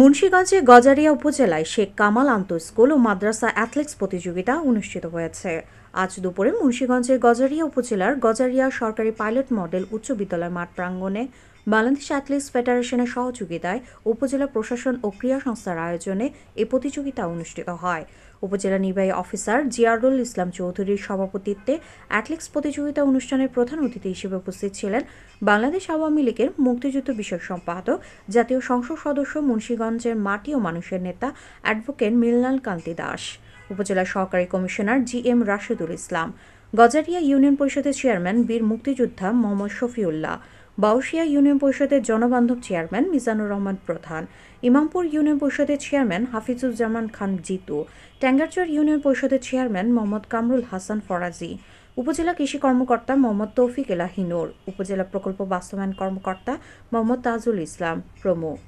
মুন্সীগঞ্জে গজারিয়া উপজেলায় শেখ কামাল আন্ত স্কুল ও মাদ্রাসা অ্যাথলেটিক্স প্রতিযোগিতা অনুষ্ঠিত হয়েছে। আজ দুপুরে মুন্সীগঞ্জের গজারিয়া উপজেলার গজারিয়া সরকারি পাইলট মডেল উচ্চ বিদ্যালয় মাঠ প্রাঙ্গণে বাংলাদেশ অ্যাথলেটিক্স ফেডারেশনের সহযোগিতায় উপজেলা প্রশাসন ও ক্রীড়া সংস্থার আয়োজনে এ প্রতিযোগিতা অনুষ্ঠিত হয়। উপজেলা নির্বাহী অফিসার জিয়ারুল ইসলাম চৌধুরীর সভাপতিত্বে অ্যাথলেটিক্স প্রতিযোগিতা অনুষ্ঠানের প্রধান অতিথি হিসেবে উপস্থিত ছিলেন বাংলাদেশ আওয়ামী লীগের মুক্তিযুদ্ধ বিষয়ক সম্পাদক, জাতীয় সংসদ সদস্য, মুন্সীগঞ্জের মাটি ও মানুষের নেতা অ্যাডভোকেট মিলনাল কান্তি দাস। উপজেলা সহকারী commissioner G M Rashedul Islam, Gazaria union পরিষদের চেয়ারম্যান বীর মুক্তিযোদ্ধা মোহাম্মদ শফিউল্লাহ, বাউশিয়া ইউনিয়ন পরিষদের জনবান্ধব চেয়ারম্যান মিজানুর রহমান প্রধান, ইমামপুর ইউনিয়ন পরিষদের চেয়ারম্যান হাফিজুজ্জামান খান জিতু, ট্যাঙ্গারচর ইউনিয়ন পরিষদের চেয়ারম্যান মোহাম্মদ কামরুল হাসান ফরাজি, উপজেলা কৃষি কর্মকর্তা মোহাম্মদ তৌফিক এলাহিনুর উপজেলা প্রকল্প বাস্তবায়ন কর্মকর্তা মোহাম্মদ তাজুল ইসলাম প্রমুখ।